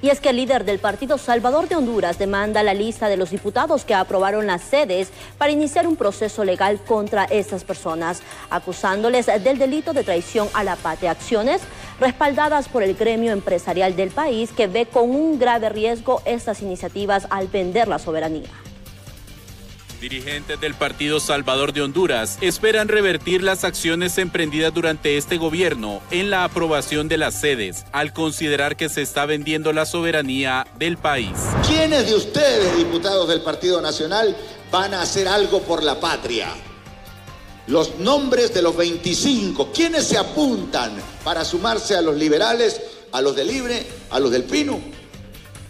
Y es que el líder del Partido Salvador de Honduras demanda la lista de los diputados que aprobaron las sedes para iniciar un proceso legal contra estas personas, acusándoles del delito de traición a la patria. Acciones respaldadas por el gremio empresarial del país que ve con un grave riesgo estas iniciativas al vender la soberanía. Dirigentes del Partido Salvador de Honduras esperan revertir las acciones emprendidas durante este gobierno en la aprobación de las sedes, al considerar que se está vendiendo la soberanía del país. ¿Quiénes de ustedes, diputados del Partido Nacional, van a hacer algo por la patria? Los nombres de los 25, ¿quiénes se apuntan para sumarse a los liberales, a los de Libre, a los del Pino,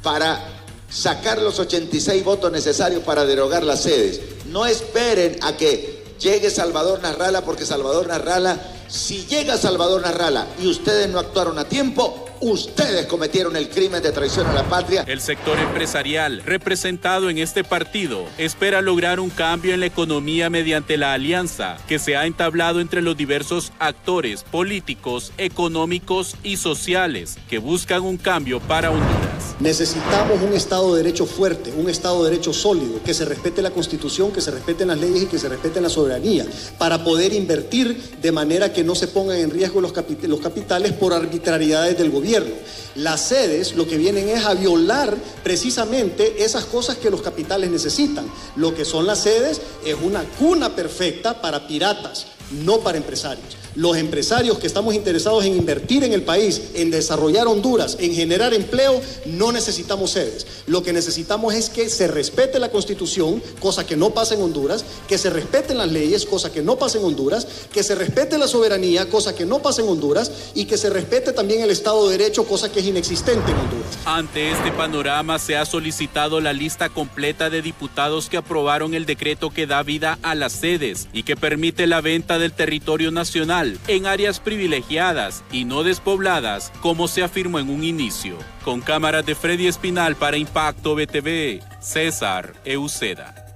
para sacar los 86 votos necesarios para derogar las sedes. No esperen a que llegue Salvador Narrala, porque Salvador Narrala, si llega Salvador Narrala y ustedes no actuaron a tiempo, Ustedes cometieron el crimen de traición a la patria. El sector empresarial, representado en este partido, espera lograr un cambio en la economía mediante la alianza que se ha entablado entre los diversos actores políticos, económicos y sociales que buscan un cambio para Honduras. Necesitamos un Estado de Derecho fuerte, un Estado de Derecho sólido, que se respete la Constitución, que se respeten las leyes y que se respete la soberanía, para poder invertir de manera que no se pongan en riesgo los, capitales por arbitrariedades del gobierno las sedes lo que vienen es a violar precisamente esas cosas que los capitales necesitan. Lo que son las sedes es una cuna perfecta para piratas, no para empresarios los empresarios que estamos interesados en invertir en el país, en desarrollar Honduras, en generar empleo, no necesitamos sedes. Lo que necesitamos es que se respete la constitución, cosa que no pasa en Honduras, que se respeten las leyes, cosa que no pasa en Honduras, que se respete la soberanía, cosa que no pasa en Honduras, y que se respete también el Estado de Derecho, cosa que es inexistente en Honduras. Ante este panorama se ha solicitado la lista completa de diputados que aprobaron el decreto que da vida a las sedes y que permite la venta del territorio nacional en áreas privilegiadas y no despobladas, como se afirmó en un inicio. Con cámaras de Freddy Espinal para Impacto BTV, César Euceda.